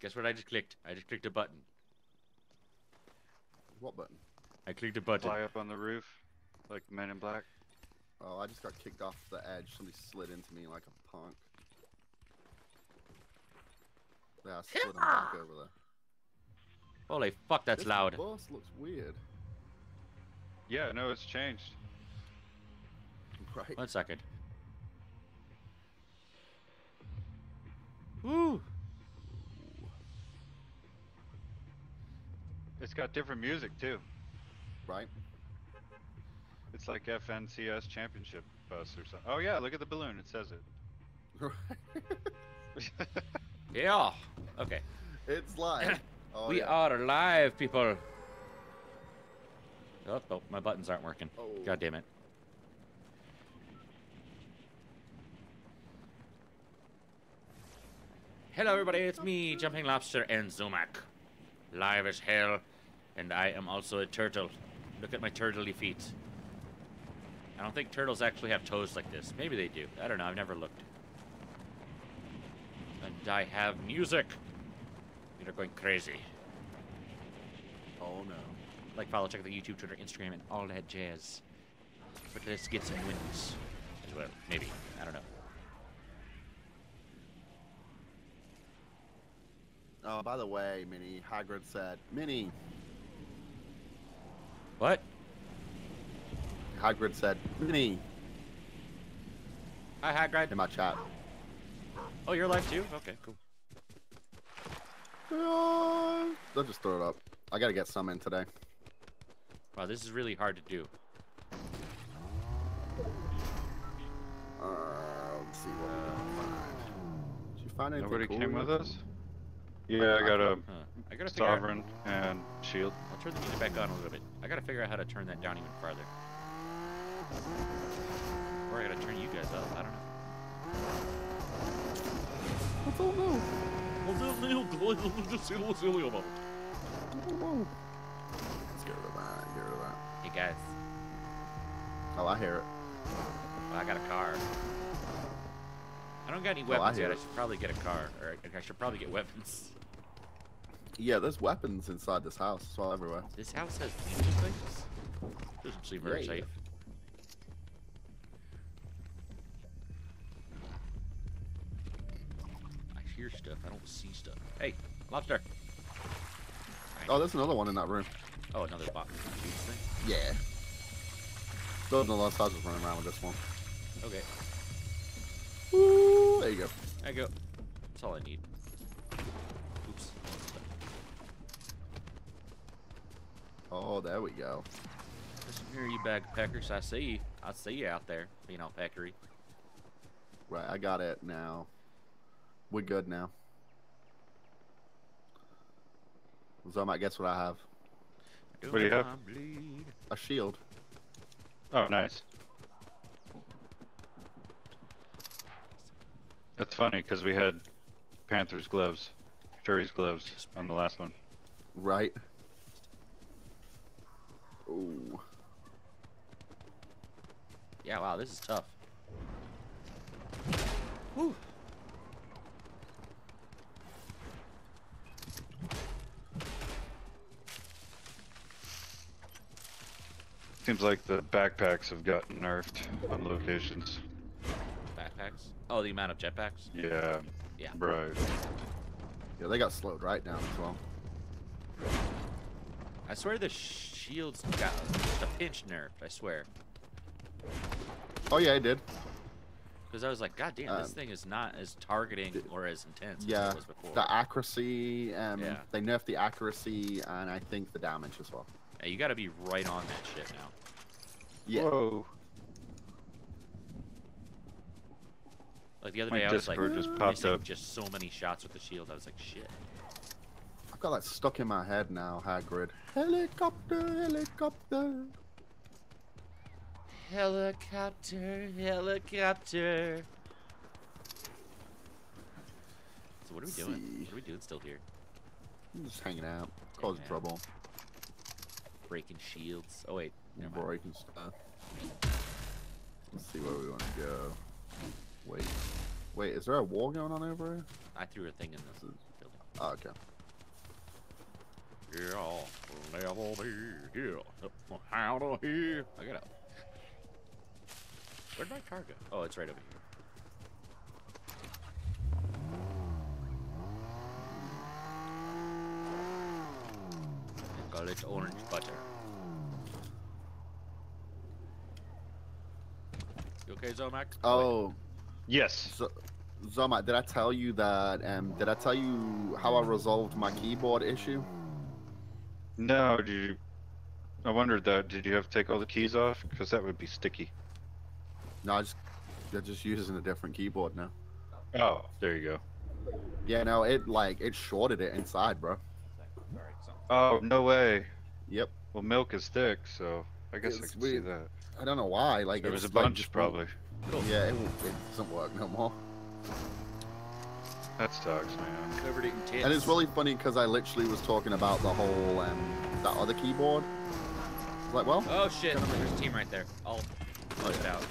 Guess what I just clicked? I just clicked a button. What button? I clicked a button. Fly up on the roof, like Men in Black. Oh, I just got kicked off the edge. Somebody slid into me like a punk. Yeah, I slid him back over there. Holy fuck, that's this loud. bus looks weird. Yeah, no, it's changed. Right? One second. Woo! It's got different music too. Right? It's like FNCS Championship bus or something. Oh yeah, look at the balloon. It says it. Yeah. Okay. it's live. Oh, we yeah. are live, people. Oh, oh, my buttons aren't working. Oh. God damn it. Hello, everybody. It's me, Jumping Lobster, and Zumak. Live as hell. And I am also a turtle. Look at my turtley feet. I don't think turtles actually have toes like this. Maybe they do. I don't know. I've never looked. And I have music. You're going crazy. Oh no. Like, follow, check the YouTube, Twitter, Instagram, and all that jazz. But let's get some wins as well. Maybe. I don't know. Oh, by the way, Minnie, Hagrid said, Minnie, What? Hagrid said, Minnie, Hi, Hagrid. in my chat. Oh, you're live too? Okay, cool. Uh, they'll just throw it up. I gotta get some in today. Wow, this is really hard to do. Uh, let's see what we can find. Did you find anything Nobody cool came with us. Yeah, I got a Huh. I gotta sovereign and shield. I'll turn the music back on a little bit. I gotta figure out how to turn that down even farther. Or I gotta turn you guys up. I don't know. I don't know. Hey I don't know. Let's get rid of that. Get rid of that. guys, Oh, I hear it. well, I got a car. I don't got any Oh, I weapons hear yet. I should probably get a car, or I should probably get weapons. Yeah, there's weapons inside this house. It's all everywhere. This house has angel things. Doesn't seem very Yeah. safe. I hear stuff. I don't see stuff. Hey, lobster. Oh, there's another one in that room. Oh, another box. Juice thing. Yeah. Those are the last houses running around with this one. Okay, Woo, there you go. there you go. That's all I need. Oops. Oh, there we go. Listen here, you backpackers. I see you. I see you out there, being all packery. Right, I got it now. We're good now. So I might guess what I have. What do you have? Bleed. A shield. Oh, nice. That's funny because we had Panthers gloves, Fury's gloves on the last one. Right. Ooh. Yeah, wow, this is tough. Whew. Seems like the backpacks have gotten nerfed on locations. Backpacks? Oh, the amount of jetpacks? Yeah. Yeah. Right. Yeah, they got slowed right down as well. I swear the shields got a pinch nerfed, I swear. Oh yeah, it did. Because I was like, God damn, this Um, thing is not as targeting or as intense as Yeah, it was before. the accuracy. Um, Yeah. they nerfed the accuracy and I think the damage as well. Hey, you gotta be right on that shit now. Yeah. Whoa. Like the other My day, I was like, Discord just popped up. just so many shots with the shield. I was like, shit. I've got that stuck in my head now, Hagrid. Helicopter, helicopter. Helicopter, helicopter. So what are we doing? See. What are we doing still here? I'm just hanging out, causing out. trouble, Breaking shields. Oh wait, never mind. breaking stuff. Let's see where we want to go. Wait, wait, is there a war going on over here? I threw a thing in this This is- building. Oh, okay. Yeah, level B, yeah. How do he? I got out. Where'd my car go? Oh, it's right over here. Call it orange butter. You okay, Zomac? Oh, Yes. so, Zoma, did I tell you that? Um, did I tell you how I resolved my keyboard issue? No, did you? I wondered that. Did you have to take all the keys off? Because that would be sticky. No, I just they're just using a different keyboard now. Oh, there you go. Yeah, no, it like it shorted it inside, bro. Oh, no way. Yep. Well, milk is thick, so I guess I It's can see that. I don't know why. Like There was a it's, like, bunch, just probably. Yeah, it, it doesn't work no more. That sucks, man. Covered it in tits. And it's really funny because I literally was talking about the whole um that other keyboard. Like, well, Oh shit! There's a team right there. I'll push it out.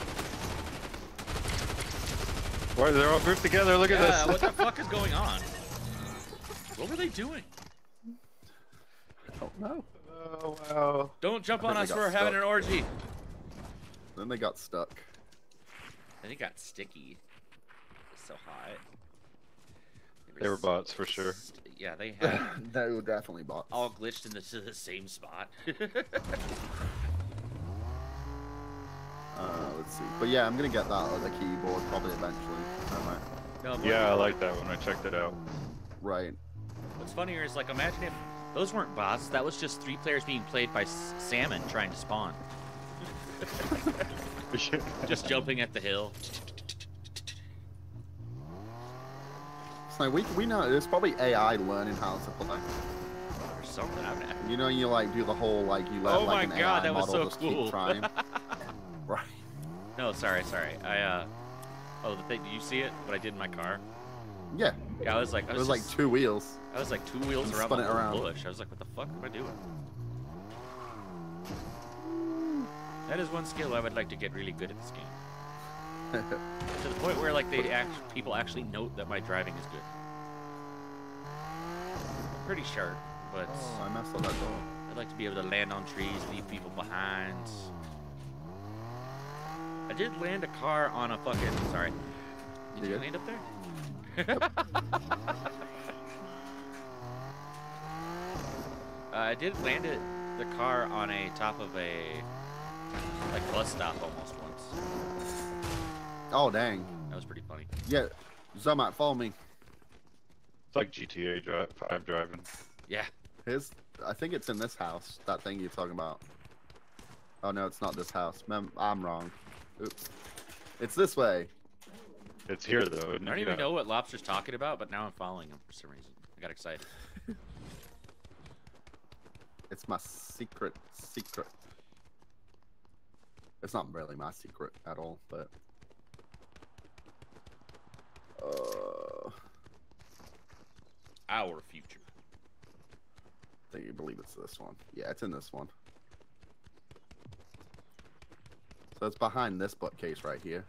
Why they're all grouped together? Look at this. what the fuck is going on? What were they doing? I don't know. Oh wow. Don't jump I on us. they got We're having an orgy. Then they got stuck. And it got sticky. It's so hot. They were bots for sure. Yeah, they had they were definitely bots. all glitched in the, to the same spot. Uh, let's see. But yeah, I'm gonna get that other keyboard probably eventually. I might. no, Yeah, I like that one. I checked it out. Right. What's funnier is like imagine if those weren't bots. That was just three players being played by s- salmon trying to spawn, just jumping at the hill. It's like we we know there's probably AI learning how to play. or something. I. You know, you like do the whole like you let Oh like an God, AI that model so just cool. keep trying. right. No, sorry, sorry. I uh. Oh, the thing. Did you see it? What I did in my car? Yeah. Yeah, I was like, I It was, was like two wheels. I was like two wheels around spun the it around. bush. I was like, what the fuck am I doing? That is one skill I would like to get really good at this game. To the point where like they act, people actually note that my driving is good. I'm pretty sharp, but oh, I messed up that door. I'd like to be able to land on trees, leave people behind. I did land a car on a fucking. Sorry. Did You you land up there? uh, I did land it, the car on a top of a like bus stop almost once. Oh dang. That was pretty funny. Yeah. Zomat, follow me. It's like GTA drive, 5 driving. Yeah. Here's I think it's in this house, that thing you're talking about. Oh no, it's not this house. Mem I'm wrong. Oops. It's this way. It's here though. I don't even know what Lobster's talking about, but now I'm following him for some reason. I got excited. It's my secret secret. It's not really my secret at all, but uh Our future. I think you believe it's this one. Yeah, it's in this one. So it's behind this bookcase right here.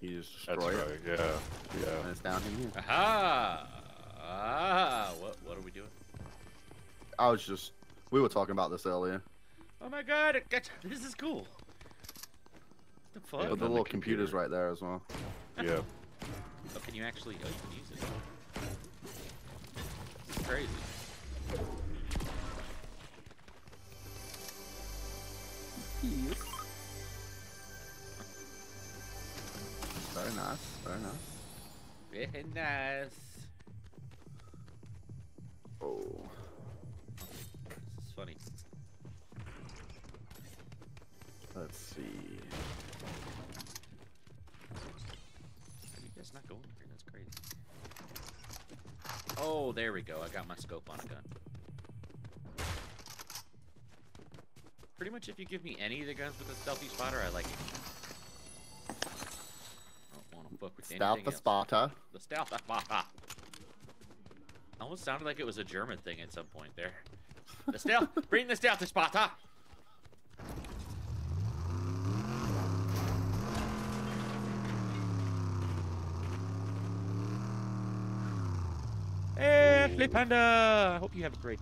You just That's destroy right. it, Yeah. and it's down in here. Aha! Ah! What? What are we doing? I was just, we were talking about this earlier. Oh my god! It got, this is cool. The fuck? Yeah, But the on the little computer's computer. right there as well. Yeah. Oh, can you actually? Oh, you can use it. This is crazy. Very nice, very nice. Very nice. Oh, This is funny. How are you guys not going here? That's crazy. Oh, there we go. I got my scope on a gun. Pretty much, if you give me any of the guns with a stealthy spotter, I like it. I don't want to fuck with Stealth anything the spotter. The stealth spotter. Almost sounded like it was a German thing at some point there. The stealth. Bring the stealth spotter. Deathly Panda! I hope you have a great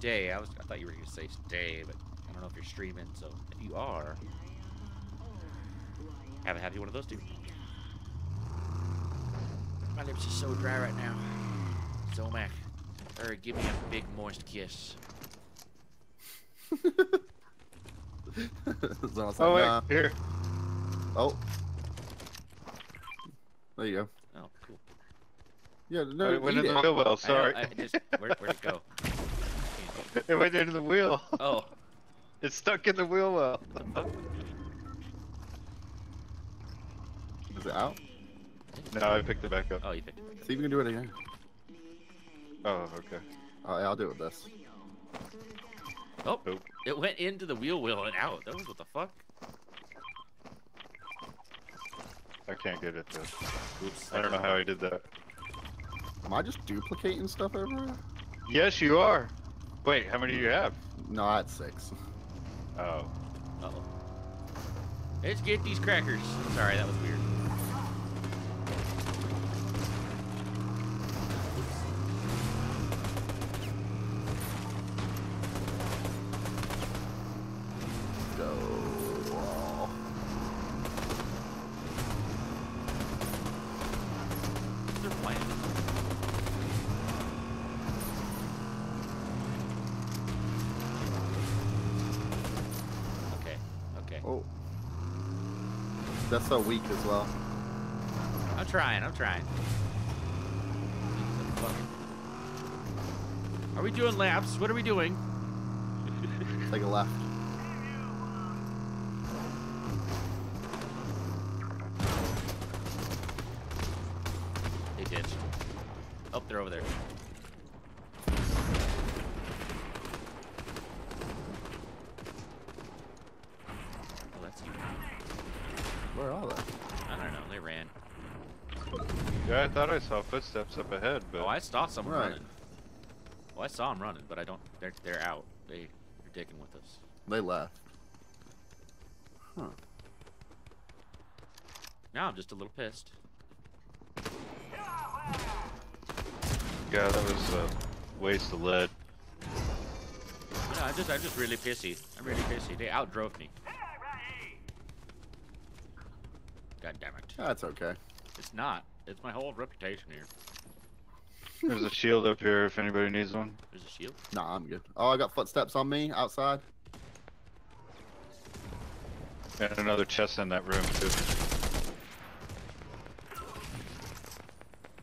day. I was I thought you were gonna say day, but I don't know if you're streaming, so if you are, have a happy one of those two. My lips are so dry right now. Zomac, or give me a big moist kiss. Zoma's like, Oh wait, nah. here. Oh. There you go. Cool. Yeah, no, it went eat in the it. wheel well. I know, Sorry. I just where, where'd it go? it went into the wheel. Oh, It's stuck in the wheel well. Is it out? No, I picked it back up. oh, you picked it. See if you can do it again. Oh, okay. Oh, yeah, I'll do it with this. Oh, Nope. it went into the wheel wheel and out. That was what the fuck? I can't get it though. Oops. I don't know how I did that. Am I just duplicating stuff everywhere? Yes, you are. Wait, how many do you have? No, I had six. Oh. Uh oh. Let's get these crackers. Sorry, that was weird. Go. Oh. They're playing. Okay. Okay. Oh. That's so weak as well. I'm trying. I'm trying. Are we doing laps? What are we doing? Take a left. Footsteps up ahead, but Oh, I saw someone Right. running. Well, I saw them running, but I don't. They're they're out. They they're digging with us. They left. Huh. Now I'm just a little pissed. yeah, that was a waste of lead. No, I'm just I'm just really pissy. I'm really pissy. They outdrove me. God damn it! That's okay. It's not. It's my whole reputation here. There's a shield up here if anybody needs one. There's a shield. Nah, I'm good. Oh, I got footsteps on me outside. And another chest in that room too.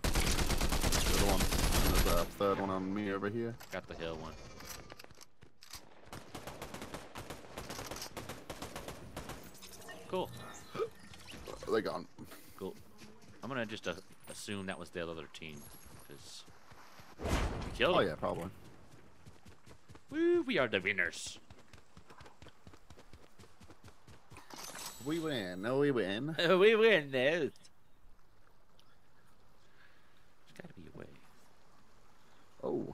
The other one. There's a third one on me over here. Got the hill one. Cool. They gone. I'm gonna just uh, assume that was the other team, because we killed Oh them. yeah, probably. Woo, we are the winners. We win. No, we win. we win this. There's gotta be a way. Oh.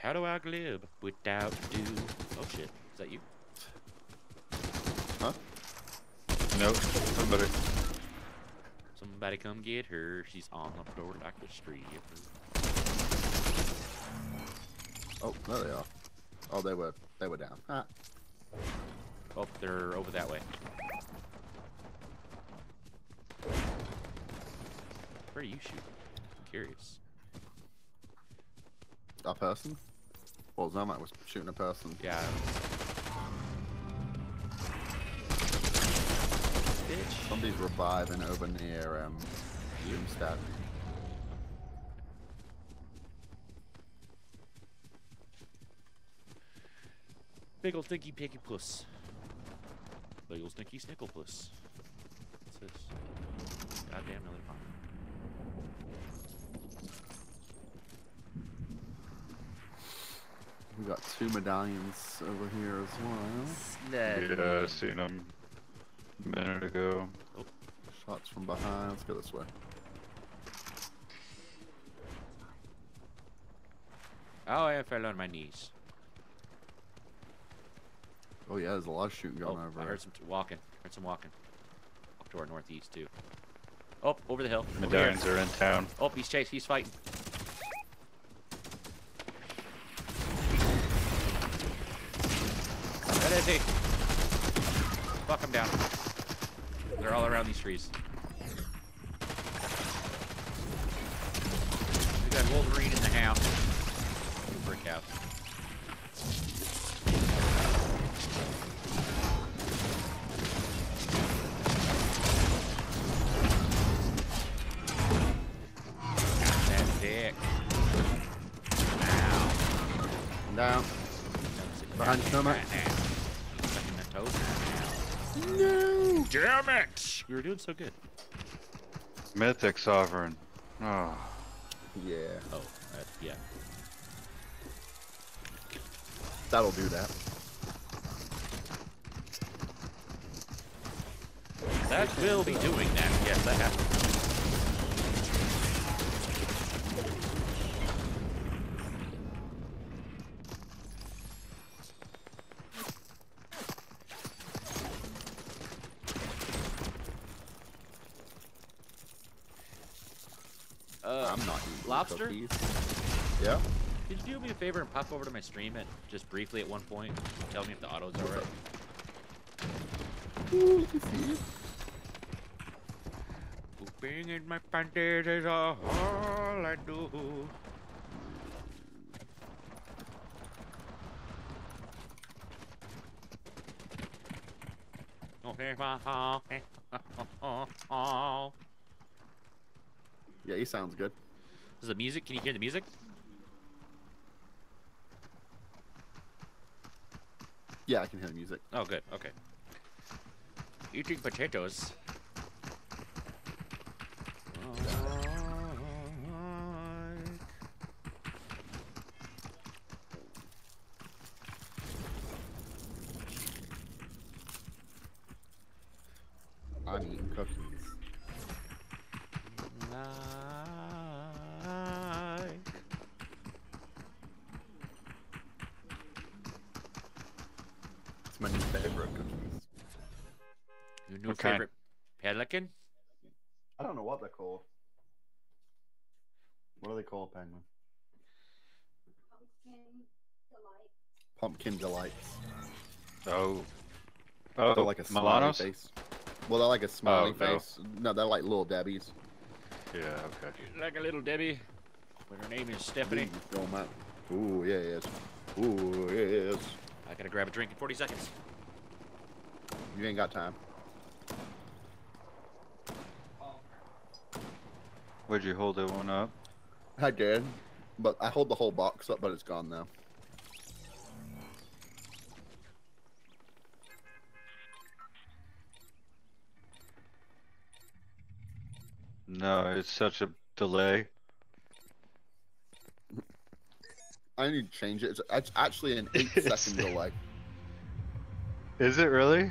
How do I live without you? Oh shit, is that you? Huh? Nope. Somebody. Somebody come get her. She's on the floor like a stripper. Oh, there they are. Oh, they were. They were down. Ah. Oh, they're over that way. Where are you shooting? I'm curious. A person? Well, Zomac was shooting a person. Yeah. Bitch. Somebody's reviving over near um, Doomstat. Big ol' stinky picky puss. Big ol' stinky snickle puss. What's this? Goddamn really lollipop. We got two medallions over here as well. Yeah, I seen them a minute ago. Shots from behind. Let's go this way. Oh, I fell on my knees. Oh yeah, there's a lot of shooting going oh, over I heard some t- walking. Heard some walking. Up to our northeast too. Oh, over the hill. Over here. Medallions are in town. Oh, he's chased. He's fighting. That is he. Fuck him down. They're all around these trees. We got Wolverine in the house. Brick house. We were doing so good. Mythic Sovereign. Oh. Yeah, Oh, uh, yeah. that'll do that. That will be doing that. Yes, that happened. Uh, I'm not eating lobster? cookies. Yeah. Could you do me a favor and pop over to my stream at just briefly at one point? Tell me if the auto's alright. Ooh, look at you. Pooping in my panties is all I do. Yeah, he sounds good. Is the music? Can you hear the music? Yeah, I can hear the music. Oh, good. Okay. Eating potatoes. Like a smiley Milanos? face. Well, they're like a smiley oh, no. face. No, they're like little Debbie's. Yeah, okay. Like a little Debbie. But her name is Stephanie. Ooh, oh, man. Ooh, yeah, yes. Ooh, yes. I gotta grab a drink in 40 seconds. You ain't got time. Would you hold that one up? I did, but I hold the whole box up, but it's gone now. It's such a delay. I need to change it. It's, it's actually an eight second delay. Is it really?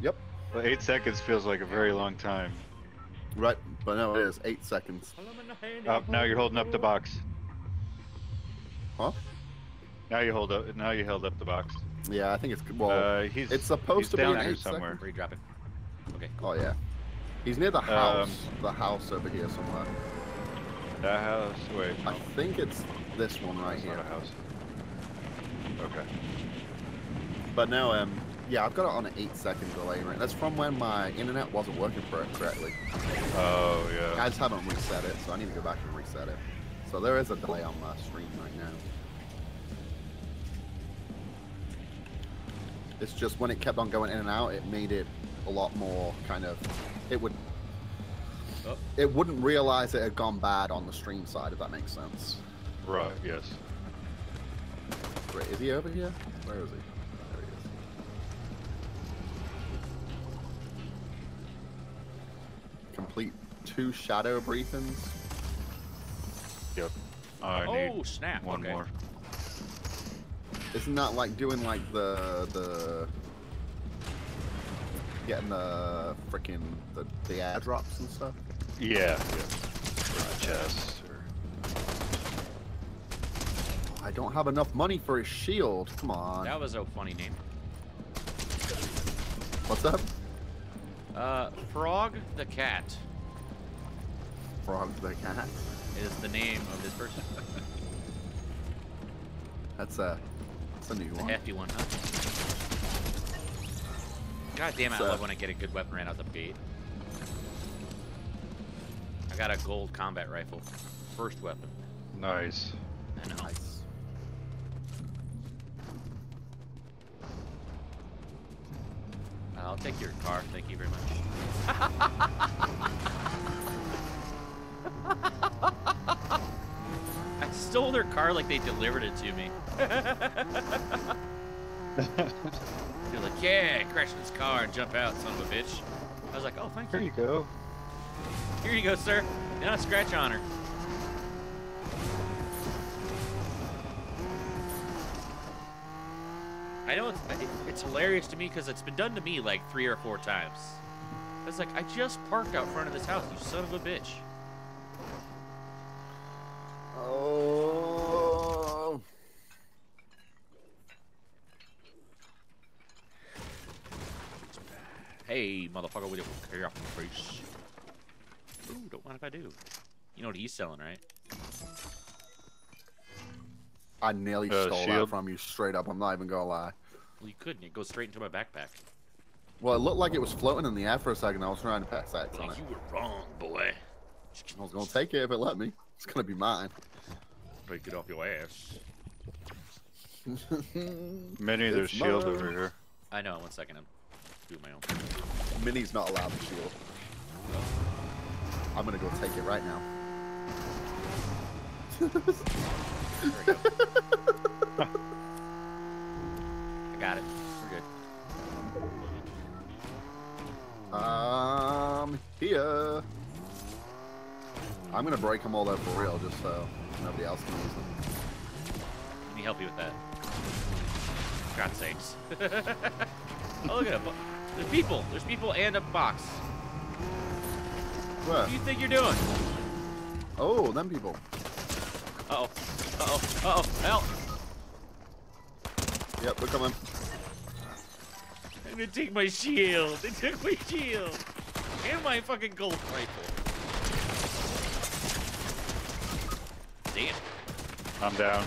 Yep. Well, eight seconds feels like a very long time. Right, but no, it is eight seconds. Oh, now you're holding up the box. Huh? Now you hold up. Now you held up the box. Yeah, I think it's well. uh, he's it's supposed he's to be down an here eight somewhere. second. Where you dropping? Okay. Oh yeah, he's near the house. Um, the house over here somewhere. That house. Wait, I think it's this one right it's here. not a house. Okay. But no, um, yeah, I've got it on an eight second delay Right? That's from when my internet wasn't working for it correctly. Oh yeah. I just haven't reset it, so I need to go back and reset it. So there is a delay on my stream right now. It's just when it kept on going in and out, it made it a lot more kind of. It would. Oh. It wouldn't realize it had gone bad on the stream side, if that makes sense. Right. Yes. Wait, is he over here? Where is he? There he is. Complete two shadow briefings. Yep. I oh, need snap. one okay. more. Isn't that like doing like the the getting the freaking the, the airdrops and stuff? Yeah. Yeah. For the chest or I don't have enough money for a shield. Come on. That was a funny name. What's up? Uh, Frog the cat. Frog the cat. is the name of this person. That's a that's a new It's a one. hefty one, huh? God damn it, I love when I get a good weapon right out the gate. I got a gold combat rifle. First weapon. Nice. I know. Nice. I'll take your car, thank you very much. I stole their car like they delivered it to me. They're like, yeah, crash this car and jump out, son of a bitch. I was like, oh, thank you. you go. Here you go, sir. Not a scratch on her. I know it's it's hilarious to me because it's been done to me like three or four times. I was like I just parked out front of this house, you son of a bitch. Oh. Hey, motherfucker with a carry off my face. Ooh, don't mind if I do. You know what he's selling, right? I nearly Uh, stole that from you straight up. I'm not even gonna lie. Well, you couldn't. It goes straight into my backpack. Well, it looked like it was floating in the air for a second. I was trying to pass that. on Well, it. you were wrong, boy. I was gonna take it if it let me. It's gonna be mine. Take it off your ass. Many, there's It's shield over here. I know. One second. I'm doing my own. Minnie's not allowed the shield. I'm gonna go take it right now. There we go. I got it. We're good. Um, here. I'm gonna break them all though for real, just so nobody else can use them. Let me help you with that. For God's sakes. oh, look at it. There's people. There's people and a box. Where? What do you think you're doing? Oh, them people. Uh-oh. Uh-oh. Uh-oh. Help. Yep, they're coming. I'm gonna take my shield. They took my shield. And my fucking gold rifle. Damn. I'm down.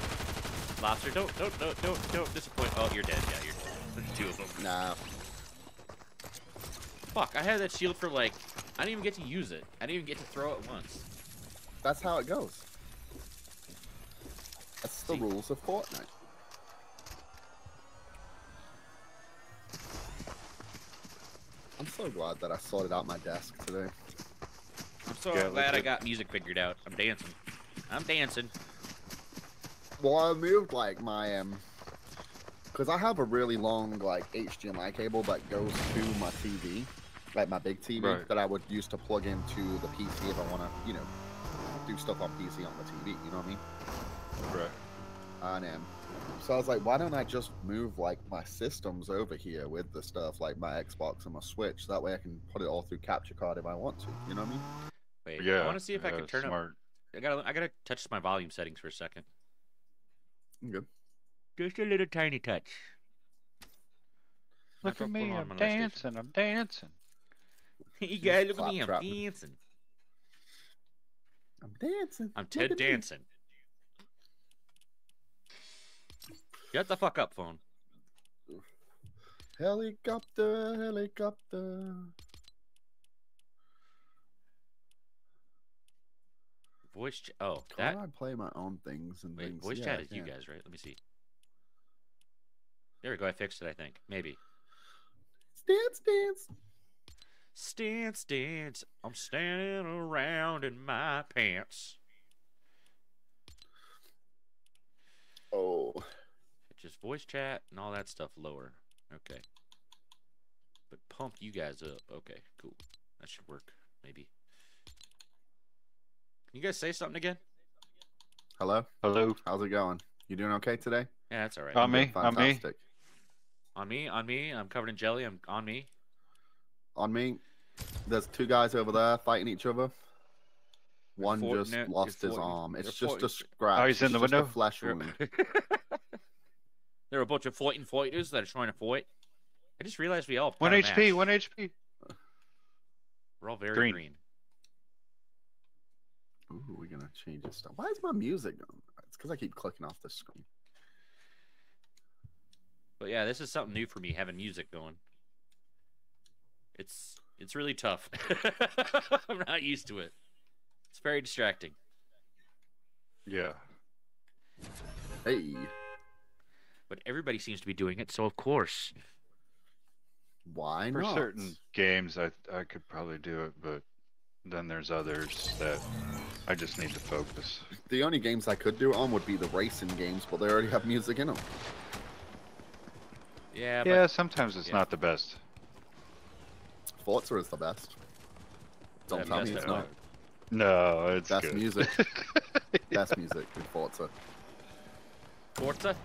Lobster, don't, don't, don't, don't, don't disappoint. Oh, you're dead. Yeah, you're dead. There's two of them. Nah. Fuck, I had that shield for like, I didn't even get to use it. I didn't even get to throw it once. That's how it goes. That's the See. rules of Fortnite. I'm so glad that I sorted out my desk today. I'm so Yeah, glad I got music figured out. I'm dancing. I'm dancing. Well, I moved like my um, because I have a really long like HDMI cable that goes to my TV, like my big TV Right. that I would use to plug into the PC if I want to, you know, do stuff on PC on the TV. You know what I mean? Right. And um, so I was like, why don't I just move like my systems over here with the stuff like my Xbox and my Switch? That way I can put it all through capture card if I want to. You know what I mean? Wait, Yeah. I want to see if I can turn up. smart. I gotta, I gotta touch my volume settings for a second. I'm good. Just a little tiny touch. Look at me, I'm dancing, I'm dancing. You guys, look at me, I'm claptrap. dancing. I'm dancing. I'm Ted at me. dancing. Shut the fuck up, phone. Helicopter, helicopter. Voice chat. Oh, that. I play my own things and Wait, things? voice Yeah, chat is you guys, right? Let me see. There we go. I fixed it. I think maybe. Dance, dance. Stance, dance. I'm standing around in my pants. Oh, Just voice chat and all that stuff lower. Okay. But pump you guys up. Okay, cool. That should work. Maybe. Can you guys say something again? hello. Hello. How's it going? You doing okay today? Yeah, that's all right. Doing me, on me. On me, on me. I'm covered in jelly. I'm on me. On me. There's two guys over there fighting each other. One Fortnite- just lost his Fortnite- arm. you're It's just a scratch. Oh, he's in It's the just a window? flesh There wound. there are a bunch of fighting fighters that are trying to fight. I just realized we all One HP, match. one HP. We're all very Green. green. Ooh, we're gonna change this stuff. Why is my music going? It's because I keep clicking off the screen. But yeah, this is something new for me having music going. It's it's really tough. I'm not used to it. It's very distracting. Yeah. Hey, But everybody seems to be doing it, so of course. why For not? certain games, I I could probably do it, but then there's others that I just need to focus. The only games I could do it on would be the racing games, but they already have music in them. Yeah, Yeah, sometimes it's yeah. not the best. Forza is the best. Don't Yeah, tell me it's not. No, it's Best good. music. Best music in Forza. Forza,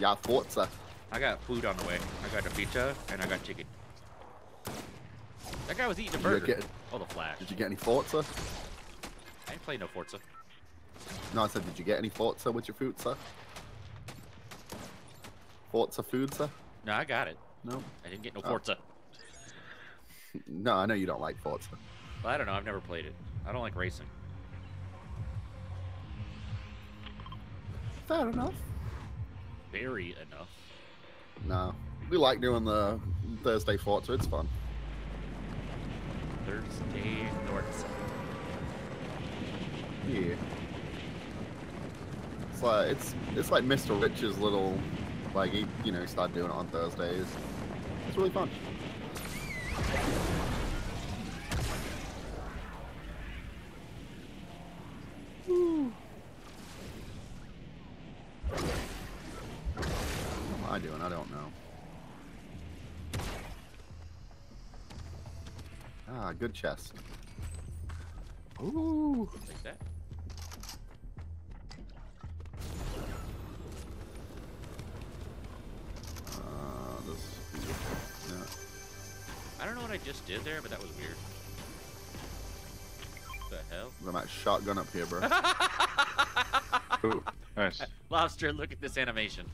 Yeah, Forza. I got food on the way. I got a pizza and I got chicken. That guy was eating a Did burger. you, get, Oh, the flash. did you get any Forza? I ain't playing no Forza. No, I said, did you get any Forza with your food, sir? Forza food, sir? No, I got it. No. I didn't get no Oh. Forza. No, I know you don't like Forza. Well, I don't know. I've never played it. I don't like racing. Fair enough. Very enough. No. We like doing the Thursday Forza. It's fun. Thursday North. Yeah. It's like it's it's like Mr. Rich's little like he you know he started doing it on Thursdays. It's really fun. Ah, good chest. Ooh. Like that. I don't know what I just did there, but that was weird. What the hell? I'm at shotgun up here, bro. Ooh, nice. Lobster, look at this animation.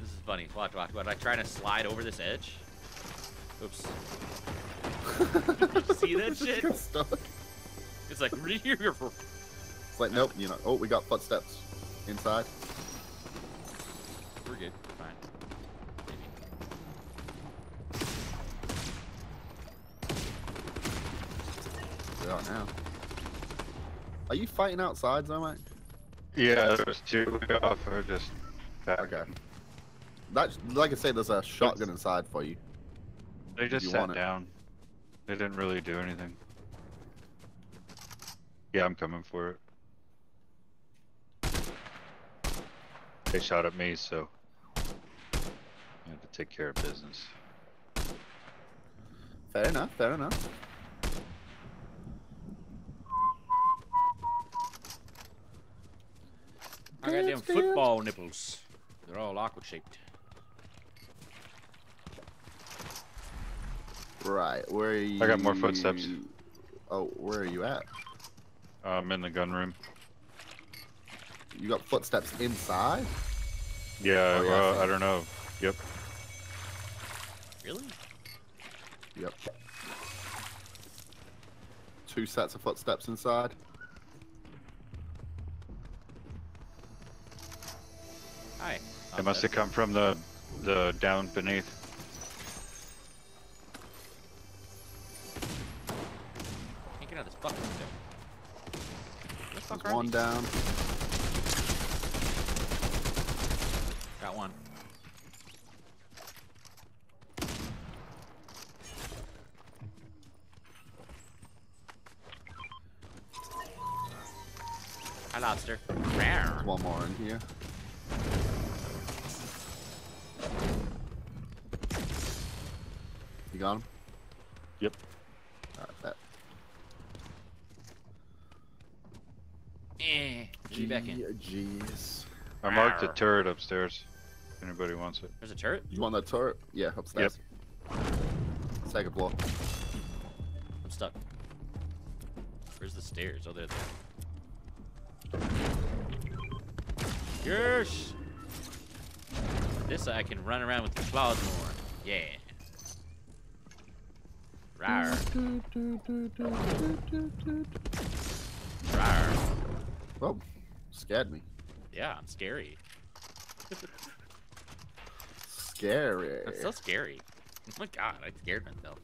This is funny. Watch, watch, watch. I trying to slide over this edge. Oops. See that It's just shit? get stuck. It's like It's like, nope, you know. Oh, we got footsteps inside. we're good. We're fine. Maybe. They are now. Are you fighting outside, Zomac? Yeah, there was two off. I just back. Okay. That's like I say, there's a shotgun inside for you. They just you sat it. down. They didn't really do anything. Yeah, I'm coming for it. They shot at me, so I had to take care of business. Fair enough. Fair enough. I got them Dance, dance. football nipples. They're all awkward shaped. Right. Where are you? I got more footsteps. Oh, where are you at? I'm in the gun room. You got footsteps inside? Yeah, Oh, yeah, I well, see. I don't know. Yep. Really? Yep. Two sets of footsteps inside. Hi. They must have come from the the down beneath. Can't get out of this fucking window. Where the fuck There's are one down. Eh. Get me back in. Jeez. I marked a turret upstairs. If anybody wants it. There's a turret? You want that turret? Yeah, upstairs. Second floor. I'm stuck. Where's the stairs? Oh, they're there. Yes! This I can run around with the claws more. Yeah. Rawr. Oh, scared me. Yeah, I'm scary. Scary. That's so scary. Oh my god, I scared myself.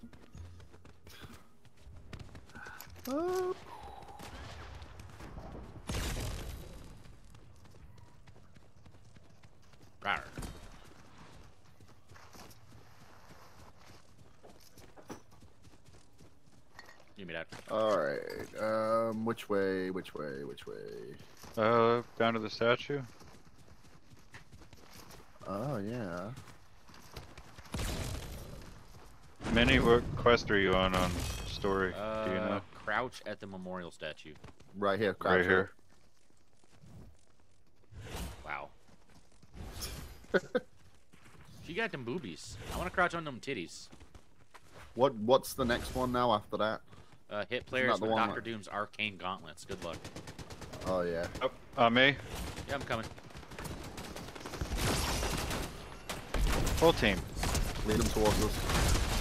Oh. Rawr. Give me that. All right. Which way? Which way? Which way? Uh, down to the statue. Oh yeah. Minnie, what quest are you on on story? Uh, Do you know? Crouch at the memorial statue. Right here. Right crouch here. Wow. she got them boobies. I want to crouch on them titties. What? What's the next one now after that? Uh, hit players with Doctor that- Doom's arcane gauntlets. Good luck. Oh yeah. Oh, uh, me. Yeah, I'm coming. Full team. Lead them towards us.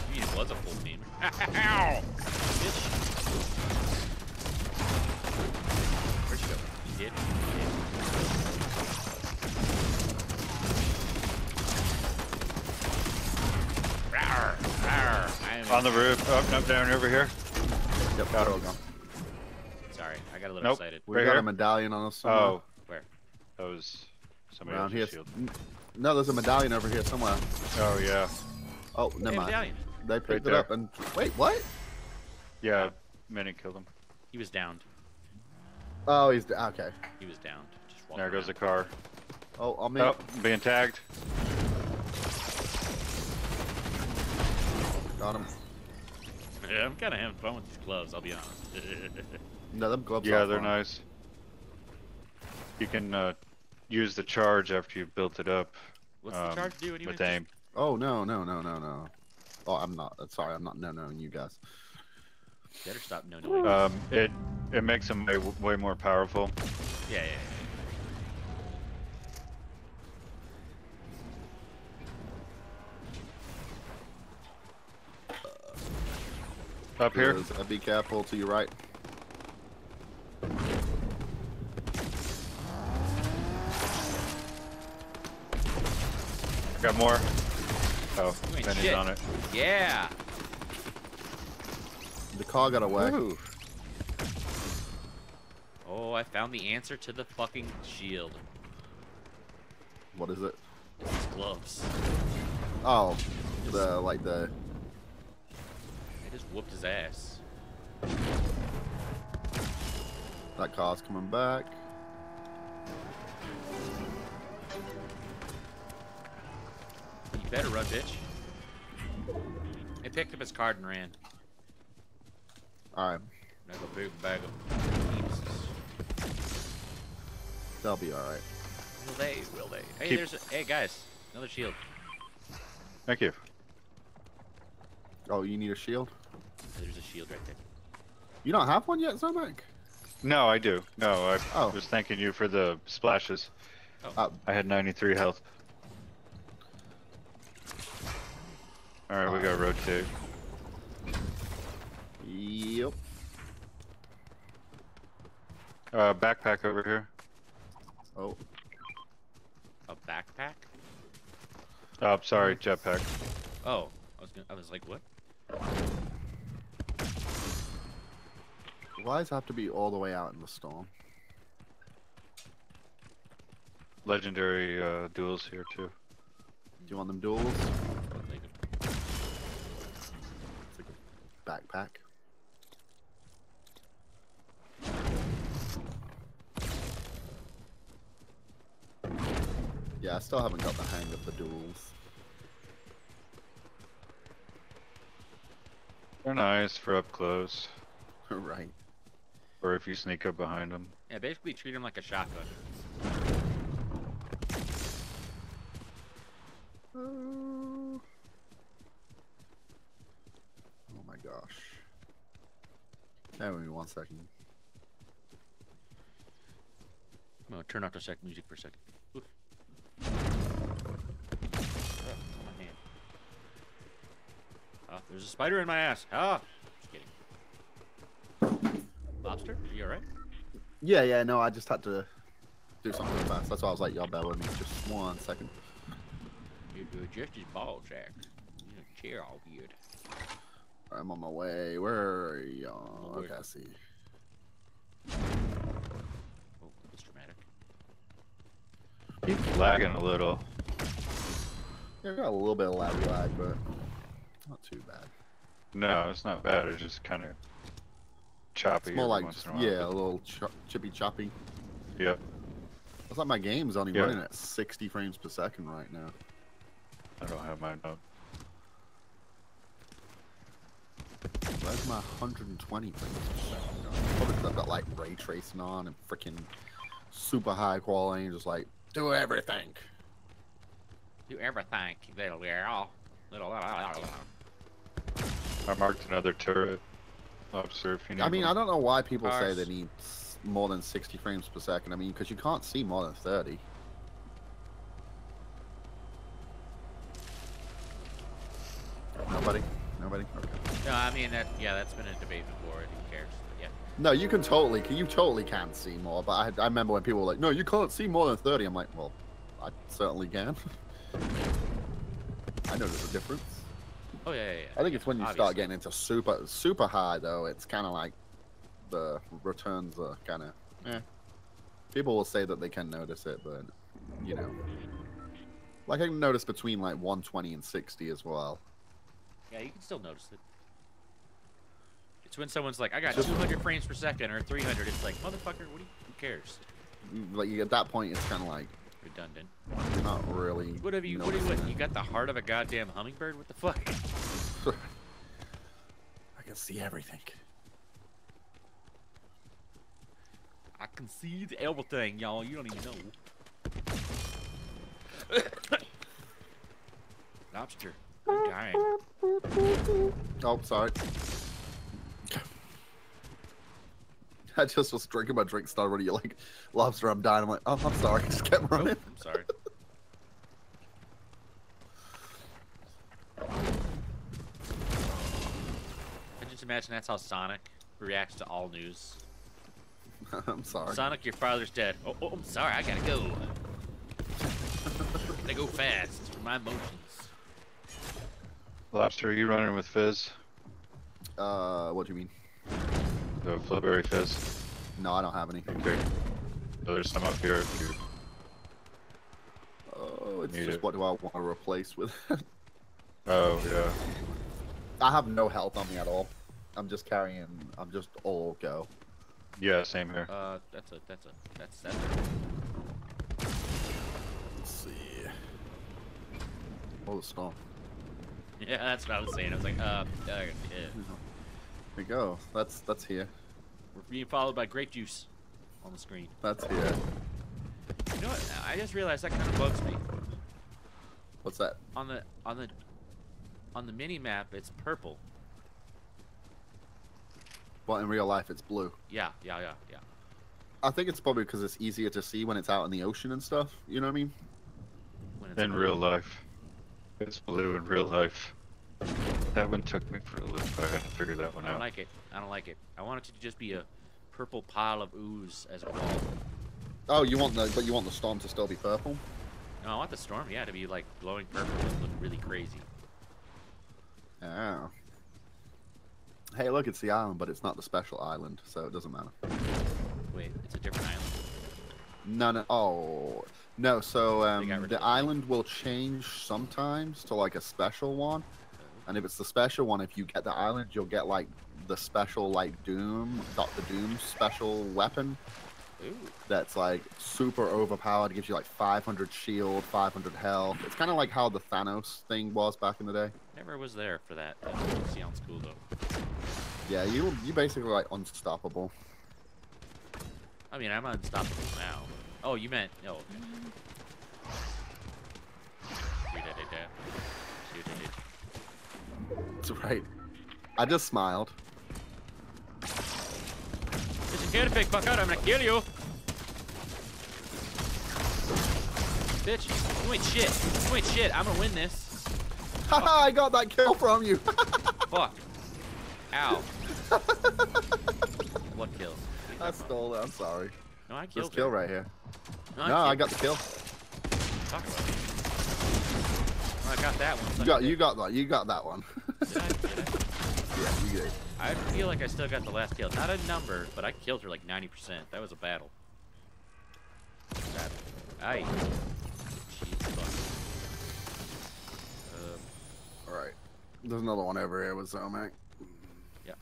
I mean, it was a full team. Ow! Bitch. Where'd you go? You did? You did. Rawr, rawr. On the roof. Up, oh, no, down over here. Yep. Got there him. go. Sorry, I got a little Nope. excited. We Right got here? a medallion on us. Oh. somewhere. Oh, Where? that was somebody around here. shield. No, there's a medallion over here somewhere. Oh yeah, Oh, Hey, never mind. medallion. They picked Right it there. up and wait, what? yeah. Minnie killed him. He was downed. Oh, he's okay. He was downed. Just walking There goes the car. Oh, on me. Oh, being tagged. Got him. Yeah, I'm kind of having fun with these gloves. I'll be honest. No, them gloves. Yeah, are they're fun. nice. You can uh, use the charge after you've built it up What's the um, charge do anyway? with aim. Oh no, no, no, no, no. Oh, I'm not. Sorry, I'm not. No, no, you guys. Better stop no no. Um, it it makes them way, way more powerful. Yeah, yeah, yeah. Up here. Yes, uh, Be careful to your right. Got more. Oh, You ain't shit. on it. Yeah. The car got away. Ooh. Oh, I found the answer to the fucking shield. What is it? It's gloves. Oh, the like the. I just whooped his ass. That car's coming back. You better run, bitch. He picked up his card and ran. All right, Like a big bag of beans. they'll be all right. Will they? Will they? Hey, Keep- there's a, hey guys, another shield. Thank you. Oh, you need a shield? There's a shield right there. You don't have one yet, Zomac? No, I do. No, I Oh. was thanking you for the splashes. Uh, I had 93 health. All right, we got rotate. yep. Uh, backpack over here. Oh, A backpack? Oh, sorry, jetpack. Oh, I was gonna, I was like, what? Why does it have to be all the way out in the storm? Legendary uh, duels here too. Do you want them duels? Like, Backpack. Yeah, I still haven't got the hang of the duels. They're nice for up close, right. Or if you sneak up behind them. yeah, basically treat him like a shotgun. Oh. Oh my gosh. Hang with me one second. I'm gonna turn off the sec music for a second. Oof. Oh, my hand. Oh, there's a spider in my ass. Ah, just kidding. Lobster, are you alright? Yeah, yeah, no, I just had to do something fast. That's why I was like, y'all bear with me just one second. You do just as ball sack. You know, chair all weird. I'm on my way. Where are y'all? Where? Okay, I see. Oh, that's dramatic. Keep lagging a little. Yeah, got a little bit of lag lag, but not too bad. No, it's not bad. It's just kind of choppy. It's more like, once just- in a while, yeah, a little ch chippy choppy. but- Yep. It's like my game's only Yeah. running at 60 frames per second right now. I don't have mine up. Where's my 120 frames per second? going? Probably 'cause I've got like ray tracing on and freaking super high quality and just like do everything. Do everything, little girl. Little. I marked another turret. Lobster, if you need I mean, I don't know why people say they need more than 60 frames per second. I mean, because you can't see more than 30. Nobody? Nobody? Okay. No, I mean that. Yeah, that's been a debate before. Who cares? But yeah. No, you can totally, you totally can see more. But I, I remember when people were like, "No, you can't see more than 30." I'm like, "Well, I certainly can." I know there's a difference. Oh yeah, yeah. yeah. I think it's when you start getting into super, super high though. It's kind of like the returns are kind of. Eh. People will say that they can notice it, but you know, like I can notice between like 120 and 60 as well. Yeah, you can still notice it. It's when someone's like, "I got Just- 200 frames per second or 300." It's like, motherfucker, what do you? Who cares? Like at that point, it's kind of like Redundant. not really. What have you? What you? What, you got the heart of a goddamn hummingbird? What the fuck? I can see everything. I can see everything, y'all. You don't even know. Lobster. I'm dying. Oh, sorry. I just was drinking my drink, started running. You're like, lobster, I'm dying. I'm like, oh, I'm sorry. I Just kept Oh, running. I'm sorry. I just imagine that's how Sonic reacts to all news. I'm sorry. Sonic, your father's dead. Oh, oh, I'm sorry. I gotta go. gotta go fast for my emotions. Lobster, are you running with Fizz? Uh, what do you mean? The Flowberry Fizz? No, I don't have any. Okay. So there's some up here if you Oh, it's Need just it. what do I want to replace with? Oh, yeah. I have no health on me at all. I'm just carrying. I'm just all go. Yeah, same here. Uh, that's a, that's a, that's that's. Let's see. Oh, the storm. Yeah, that's what I was saying. I was like, uh, uh yeah. There we go. That's that's here. we're being followed by grape juice on the screen. That's here. You know what? I just realized that kind of bugs me. What's that? On the on the on the mini map, it's purple. But in real life, it's blue. Yeah, yeah, yeah, yeah. I think it's probably because it's easier to see when it's out in the ocean and stuff. You know what I mean? When it's In blue. real life. It's blue in real life. That one took me for a loop. I had to figure that one out. I don't out. like it. I don't like it. I want it to just be a purple pile of ooze as a wall. Oh, you want the but you want the storm to still be purple? No, I want the storm, yeah, to be like glowing purple and look really crazy. Oh. Hey, look, it's the island, but it's not the special island, so it doesn't matter. Wait, it's a different island. No, no. Oh, no. So um, got rid of the island will change sometimes to like a special one, and if it's the special one, if you get the island, you'll get like the special like Doom, Doctor Doom special weapon Ooh. that's like super overpowered. Gives you like 500 shield, 500 health. It's kind of like how the Thanos thing was back in the day. Never was there for that. That sounds cool though. Yeah, you you basically like unstoppable. I mean, I'm unstoppable now. Oh, you meant no. okay. Mm-hmm. Do-da-da-da. Do-da-da. That's right. I just smiled. Listen here, big fucker, I'm gonna kill you. Bitch, you ain't shit. You ain't shit. I'm gonna win this. Haha, I got that kill from you. Fuck. Ow. what kill? I stole it. I'm sorry. No, I killed This kill right here. No, No, I got the kill. her. Talk about it. Well, I got that one. You got of a you got that. You got that one. Did I? Did I? yeah, you did. I feel like I still got the last kill. Not a number, but I killed her like 90%. That was a battle. Battle. Aye. Jeez, fuck. Um, All right. There's another one over here with Zomac. Yeah.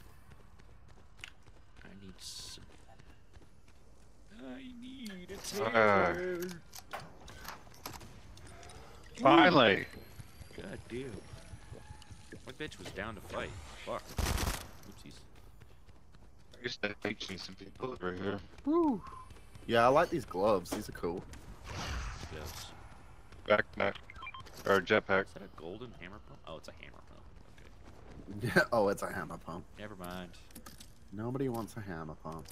I need some... I need a Ah. tail. Finally! God damn. My bitch was down to fight. Fuck. Oopsies. I guess that to teaching some people right here. Woo. Yeah, I like these gloves. These are cool. Yes. Backpack. Or jetpack. Is that a golden hammer pump? Oh, it's a hammer pump. Okay. Yeah. Oh, it's a hammer pump. Never mind. Nobody wants a hammer pump.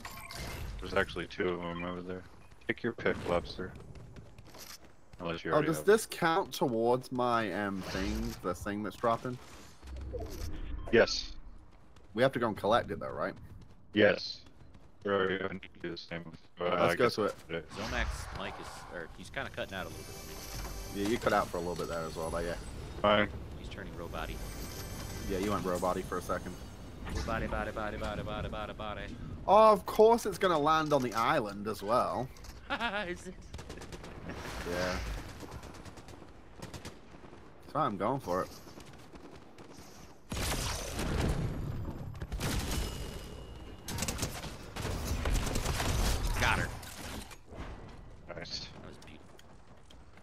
There's actually two of them over there. Take your pick, Lobster. Unless you Oh, does have. this count towards my um thing? The thing that's dropping? Yes. We have to go and collect it though, right? Yes. We already do the same. Well, I Let's go guess to it. we did Zomac's mic is, or he's kind of cutting out a little bit. Yeah, you cut out for a little bit there as well, but yeah. Fine. He's turning robot Yeah, you went robot for a second. Body, body, body, body, body, body, body. Oh, of course it's gonna land on the island as well. is it? Yeah. So I'm going for it. Got her. Nice. That was beautiful.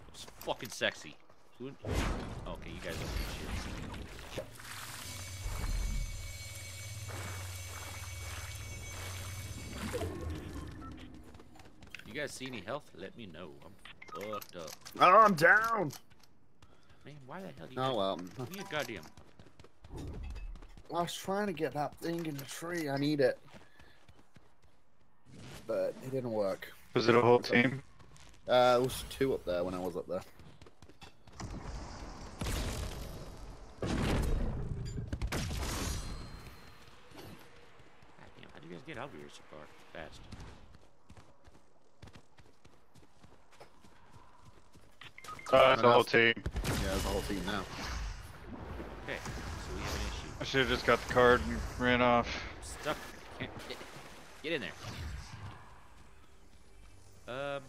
It was fucking sexy. Okay, you guys don't shit. You guys see any health? Let me know. I'm fucked up. Oh, I'm down. Man, why the hell do you Oh well. Give me a goddamn. I was trying to get that thing in the tree. I need it, but it didn't work. Was it a whole team? Uh, there was two up there when I was up there. Goddamn, how do you guys get out of here so far? Fast. Oh, it's a whole team. Yeah, there's a whole team now. Okay, so we have an issue. I should have just got the card and ran off. Stuck. Can't get, get in there. Um,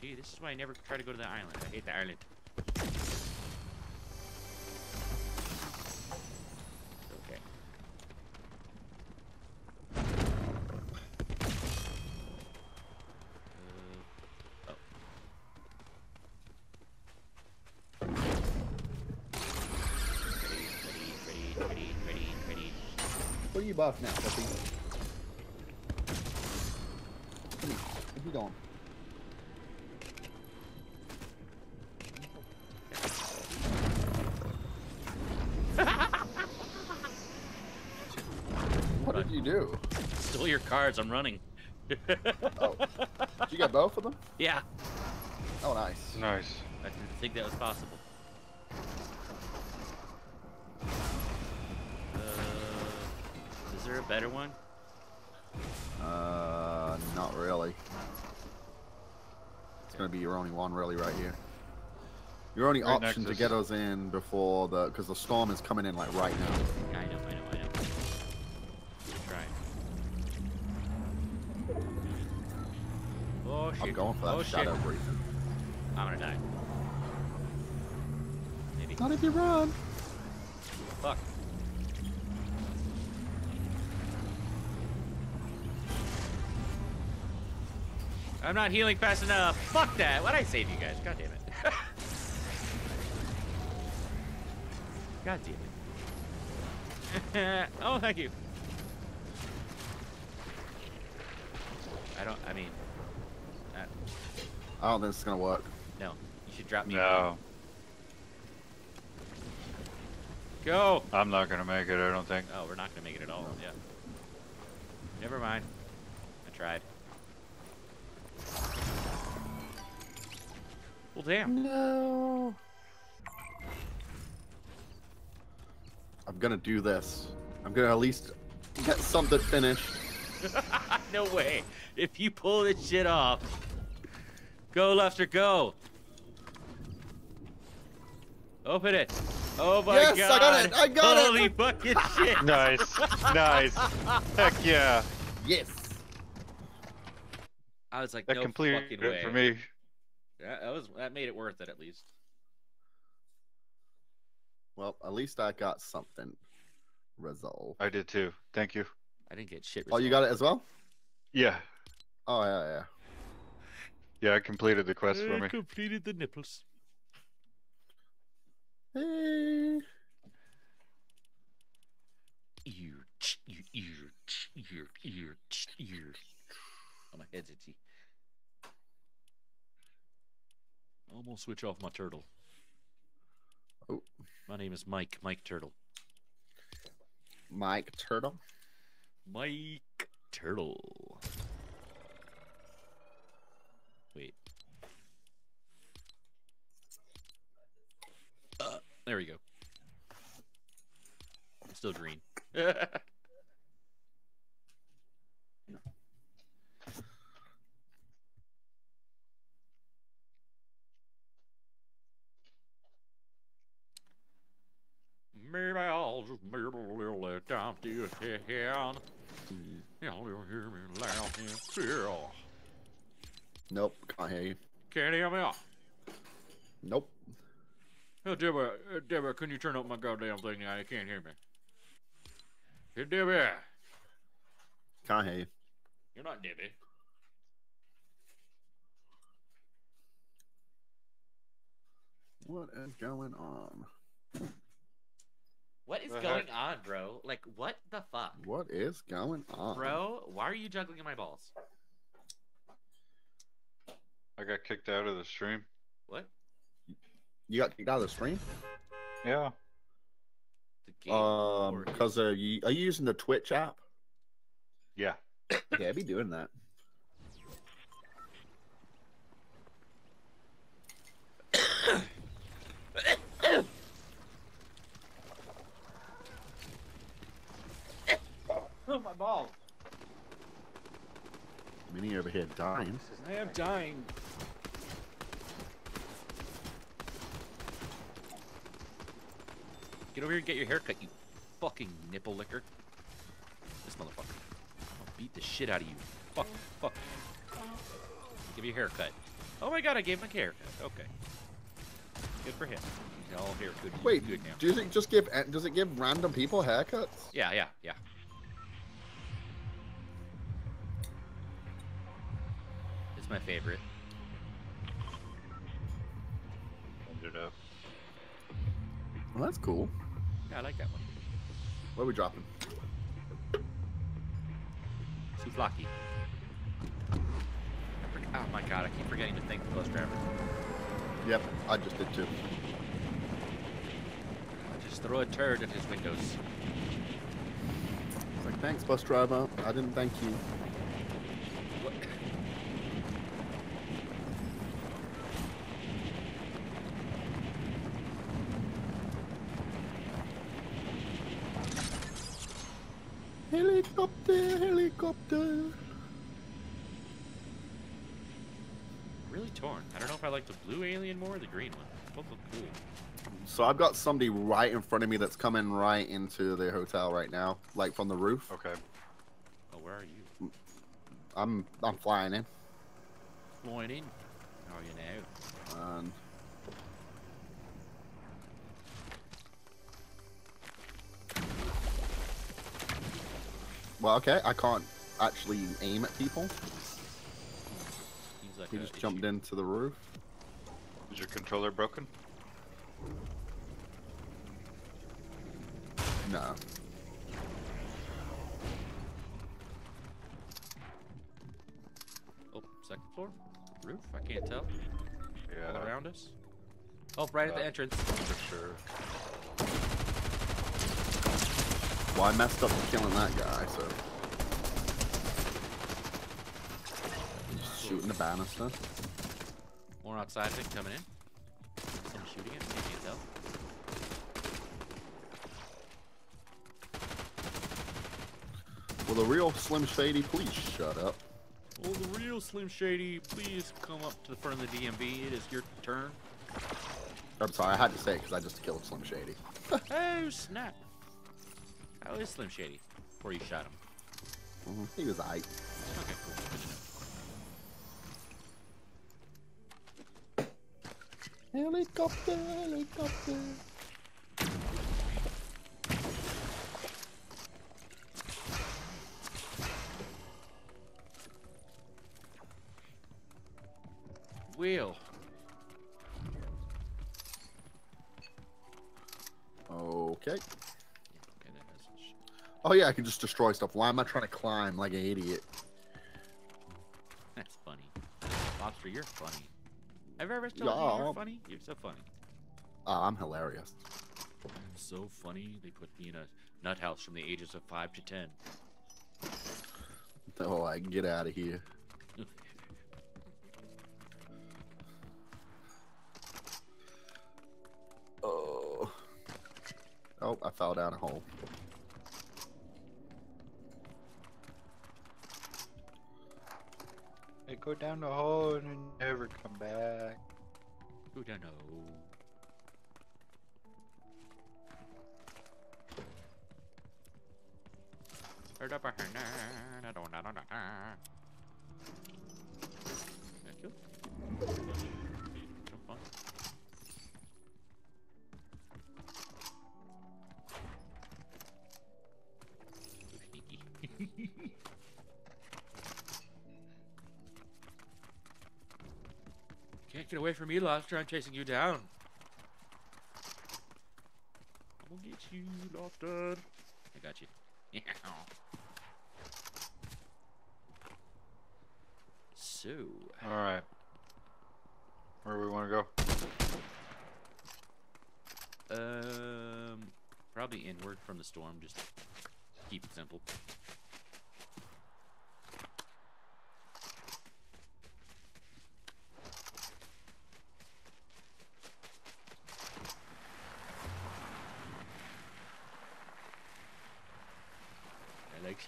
gee, this is why I never try to go to the island. I hate the island. What buff now, puppy? Come here. Where you going? what did you do? Stole your cards. I'm running. Oh. Did you get both of them? Yeah. Oh, nice. Nice. I didn't think that was possible. There a better one? Uh, not really. It's gonna be your only one, really, right here. Your only Right option to get us in before the, because the storm is coming in like right now. I know, I know, I know. Keep trying. Oh shit. I'm going for that oh, shadow Shit. breathing. I'm gonna die. Maybe. Not if you run. Fuck. I'm not healing fast enough. Fuck that. Why'd I save you guys? God damn it. God damn it. oh, thank you. I don't, I mean, I don't think this is gonna work. no. You should drop me. a No, Go. I'm not gonna make it. I don't think. Oh, we're not gonna make it at all. Yeah. Never mind. I tried. Well, damn. No. I'm gonna do this. I'm gonna at least get something finished. no way. If you pull this shit off. Go, Lester, go. Open it. Oh my Yes, I got it, I got it. Holy fucking shit. Nice, nice. Heck yeah. Yes. I was like, That no completed fucking it way. for me. Yeah, that was that made it worth it at least. Well, at least I got something resolved. I did too. Thank you. I didn't get shit. Oh, you got it as well? Yeah, Oh yeah, yeah. yeah. I completed the quest for me. completed the nipples. Hey. Ear, ch- ear, ear, ch- ear, ear, ch- ear. Oh, my head's itchy. Almost switch off my turtle. Oh. My name is Mike. Mike Turtle. Mike Turtle. Mike Turtle. Wait. Uh, there we go. Still green. Maybe I'll just maybe a little down hand. You'll hear me loud and clear. Nope, can't hear you. Can't hear me? Nope. Oh, Deborah, uh, Deborah, can you turn up my goddamn thing? I can't hear me. Hey, Debbie. Can't hear you. You're not Debbie. What is going on? What is going on, bro? Like, what the fuck? What is going on? Bro, why are you juggling my balls? I got kicked out of the stream. What? You got kicked out of the stream? Yeah. The game? Um, because are you are you using the Twitch app? Yeah. Yeah, I'd be doing that. My balls. Minnie over here dying. I am dying. Get over here and get your hair cut, you fucking nipple licker. This motherfucker. I'll beat the shit out of you. Fuck, fuck. Give you a haircut. Oh my god, I gave him a haircut. Okay. Good for him. He's all hair good. Wait, good now. does it just give does it give random people haircuts? Yeah, yeah, yeah. It's my favorite. Ended up. Well, that's cool. Yeah, I like that one. Where are we dropping? Souflaki. I Oh my god, I keep forgetting to thank the bus driver. Yep, I just did too. I just throw a turd at his windows. It's like, thanks, bus driver. I didn't thank you. What? Helicopter, helicopter. Really torn. I don't know if I like the blue alien more or the green one. Both look cool. So I've got somebody right in front of me that's coming right into the hotel right now, like from the roof. Okay. Oh, where are you? I'm I'm flying in, Flying in. Oh, How are you now? and well, okay, I can't actually aim at people. Seems like He a just issue. jumped into the roof. Is your controller broken? No. Oh, second floor? Roof? I can't tell. Yeah. All around us? Oh, right at the Uh, entrance. For sure. Well, I messed up killing that guy, so. Just shooting the banister. More outside, I think, coming in. Someone shooting it. I can't tell. Well, the real Slim Shady, please shut up. Will the real Slim Shady please come up to the front of the DMV? It is your turn. I'm sorry, I had to say it because I just killed Slim Shady. oh, snap. How is Slim Shady before you shot him? Mhm, He was aight. Okay, cool. Good to know. Helicopter, helicopter. Wheel. Oh yeah, I can just destroy stuff. Why am I trying to climb like an idiot? That's funny. Lobster, you're funny. Have I ever told you Yeah. you're funny? You're so funny. Oh, I'm hilarious. So funny. They put me in a nut house from the ages of five to ten. Oh, I can get out of here. Oh. Oh, I fell down a hole. Go down the hole and never come back. Who don't know? Thank you. Jump on. Get away from me, Lobster. I'm chasing you down. I will get you, Lobster. I got you. Yeah. so, All right. Where do we want to go? um, probably inward from the storm. Just keep it simple.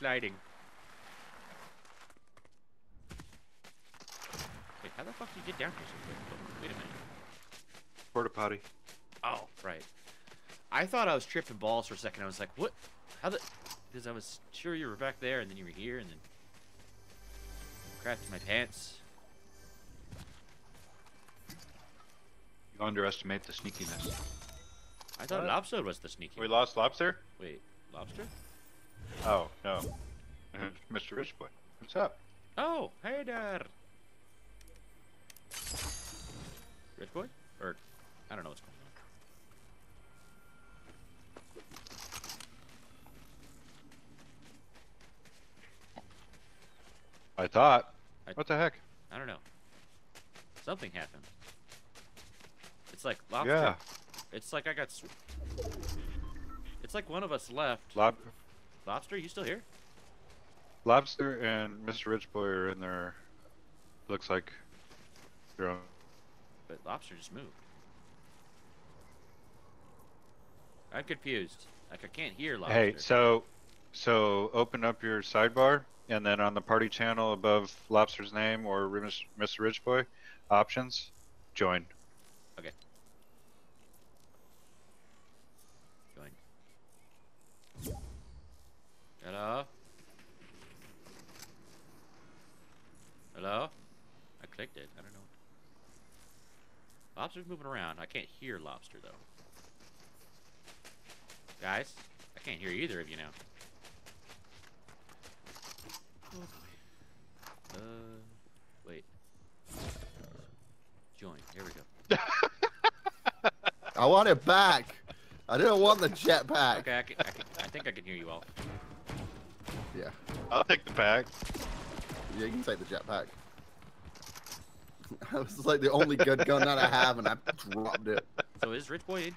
I like sliding. Wait, how the fuck do you get down here so quick? Wait a minute. Porta potty. Oh, right. I thought I was tripping balls for a second. I was like, what? How the. Because I was sure you were back there, and then you were here, and then. Crapped my pants. You underestimate the sneakiness. I thought What? lobster was the sneaky. We lost lobster? Wait, lobster? Oh, no. Mm-hmm. Mr. Rich Boy. What's up? Oh, hey there. Rich boy? Or, I don't know what's going on. I thought. I- What the heck? I don't know. Something happened. It's like lobster. Yeah. It's like I got. It's like one of us left. Lob Lobster, you still here? lobster and Mr. Rich Boy are in there. Looks like they're on. But lobster just moved. I'm confused. Like I can't hear lobster. Hey, so so open up your sidebar and then on the party channel above Lobster's name or Mr. Rich Boy options, join. Join. Hello? Hello? I clicked it. I don't know. Lobster's moving around. I can't hear lobster though. Guys, I can't hear either of you now. Oh boy. Uh, wait. Join. Here we go. I want it back. I didn't want the jetpack. Okay, I, can, I, can, I think I can hear you all. Yeah. I'll take the pack. Yeah, you can take the jetpack. This is like the only good gun that I have, and I dropped it. So is Rich Boy in here?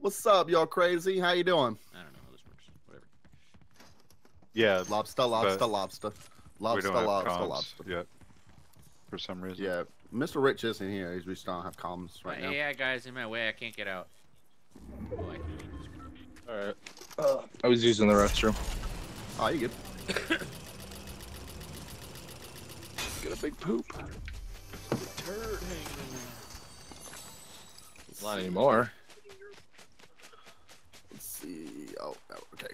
What's up, y'all crazy? How you doing? I don't know how this works. Whatever. Yeah, Lobster, lobster, But lobster. we Lobster, don't have lobster, comms lobster. yet. For some reason. Yeah, Mr. Rich isn't here. He's- We just don't have comms right My now. AI guy's in my way. I can't get out. Oh, I can leave this window. Alright. I was using the restroom. Oh, you good? Get a big poop. Turd hanging Not anymore. Let's see. Oh, no, okay.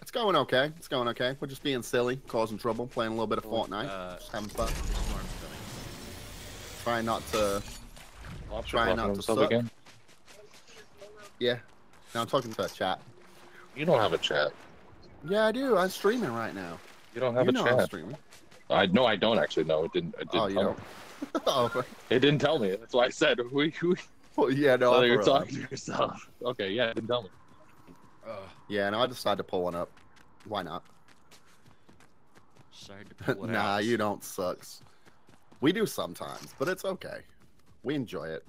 It's going okay. It's going okay. We're just being silly, causing trouble, playing a little bit of Fortnite, Uh, just having fun. Trying not to. Trying not to to suck. again. Yeah. Now I'm talking to a chat. You don't have a chat. Yeah, I do. I'm streaming right now. You don't have you a know I'm chat. streaming. I no, I don't actually. No, it didn't. It didn't Oh, you tell don't. me. oh, It didn't tell me. That's why I said we. we well, yeah, no. so you're forgot. talking to yourself. Okay, yeah, it didn't tell me. Yeah, no, I decided to pull one up. Why not? Decided to pull it nah, out. you don't sucks. We do sometimes, but it's okay. We enjoy it.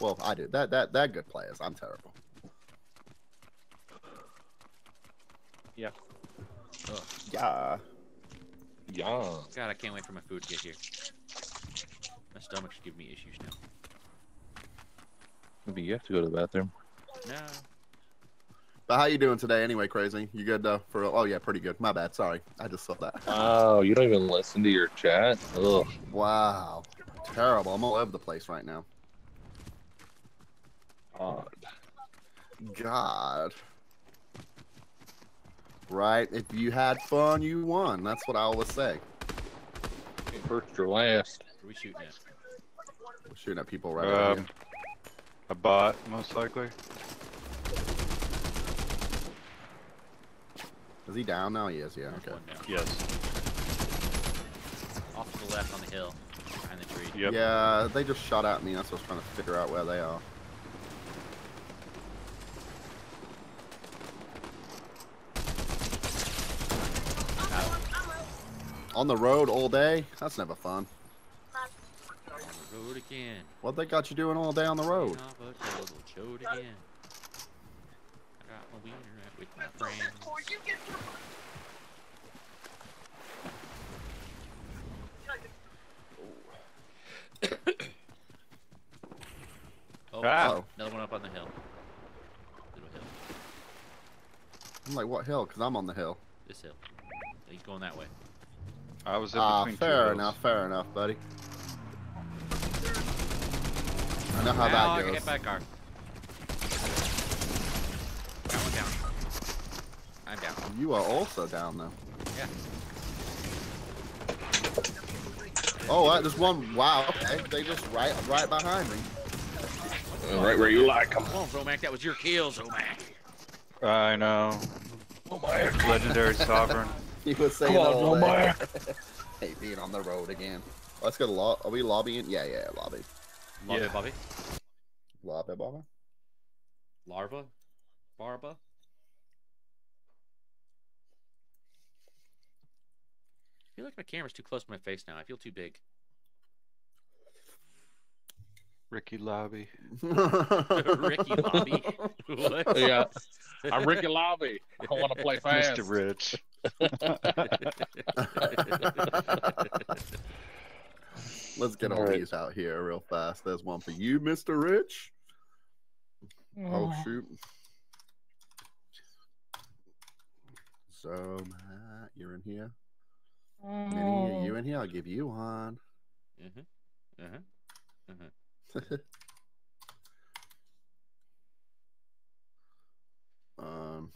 well, I do. That that that good players. I'm terrible. Yeah. Ugh. Yeah. Yeah. God, I can't wait for my food to get here. My stomach's giving me issues now. Maybe you have to go to the bathroom. No. But how you doing today, anyway? Crazy. You good uh, for? Oh yeah, pretty good. My bad. Sorry, I just saw that. Oh, you don't even listen to your chat. Ugh. Wow. Terrible. I'm all over the place right now. Odd. God. Right. If you had fun, you won. That's what I always say. First or last. Where are we shooting at? We're shooting at people right over Um, here. a bot, most likely. Is he down now? He is. Yeah. Okay. Yes. Off to the left on the hill. Behind the tree. Yep. Yeah, they just shot at me. That's what I was trying to figure out where they are. On the road all day? That's never fun. On the road again. What they got you doing all day on the road? Off a table, showed again. I got my wiener with my friends. Oh, Ah. Oh, another one up on the hill. Little hill. I'm like, what hill? Because I'm on the hill. This hill. He's going that way. I was in Ah, between fair hills. enough, fair enough, buddy. I know how now I that get goes. hit by a car. Got one down. I'm down. You are also down though. Yeah. Oh, uh, there's one. Wow. Okay, they just right, right behind me. Right where you like 'em. Come on, Zomac. That was your kill, Zomac. I know. Oh my. Legendary Sovereign. He was saying Come on, all day. Omar. Hey, being on the road again. Oh, let's go to lo- Are we lobbying? Yeah, yeah, lobby. Lobby, Yeah. Bobby. Lobby, lobby. Larva. Barba. I feel like my camera's too close to my face now. I feel too big. Ricky Lobby. Ricky Lobby. Yeah. I'm Ricky Lobby. I want to play fast. Mr. Rich. Let's get all Alright. these out here real fast. There's one for you, Mr. Rich. Oh shoot. So Matt, you're in here. Minnie, are you in here? I'll give you one. Uh-huh. Uh-huh. um.